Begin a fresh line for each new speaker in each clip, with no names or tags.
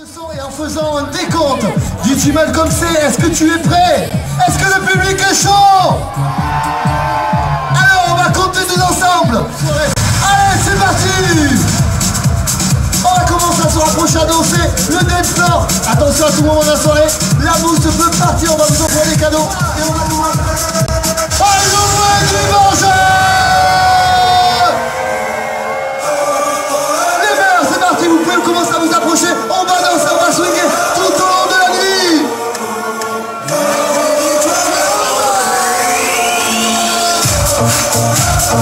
Et en faisant un décompte. Du Timal comme c'est, est-ce que tu es prêt? Est-ce que le public est chaud? Alors on va compter tous ensemble. Allez c'est parti! On va commencer à se rapprocher à danser. Le dance floor. Attention à tout moment de la soirée, la mousse peut partir, on va vous offrir des cadeaux. Et on va.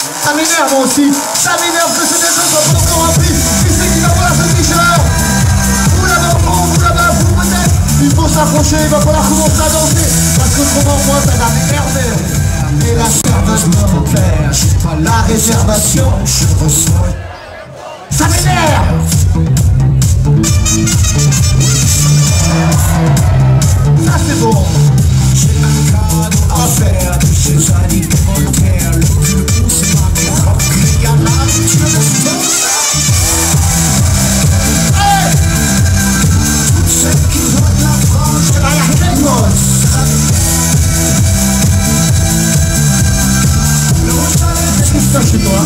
Des des Ça m'énerve aussi. Ça m'énerve que ce décor soit pas encore rempli Qui c'est qui va falloir ce t-shirt Vous là-bas, vous, là-bas, vous peut-être. Il faut s'approcher, il va falloir commencer à danser. Parce qu'autrement moi ça va m'énerver. Et la serveuse me repère J'ai pas la réservation Je reçois. Ça m'énerve Strasznie była.